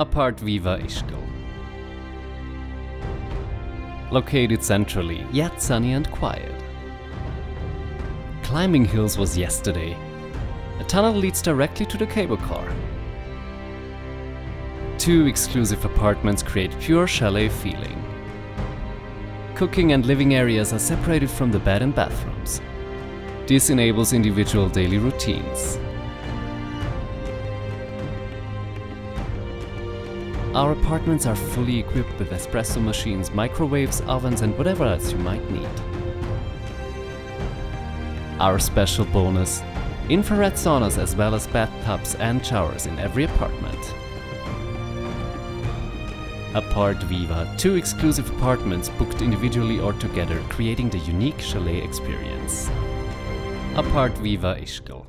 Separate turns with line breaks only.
Apart Viva Ischgl. Located centrally, yet sunny and quiet. Climbing hills was yesterday. A tunnel leads directly to the cable car. Two exclusive apartments create pure chalet feeling. Cooking and living areas are separated from the bed and bathrooms. This enables individual daily routines. Our apartments are fully equipped with espresso machines, microwaves, ovens and whatever else you might need. Our special bonus, infrared saunas as well as bathtubs and showers in every apartment. Apart Viva, two exclusive apartments booked individually or together, creating the unique chalet experience. Apart Viva Ischgl.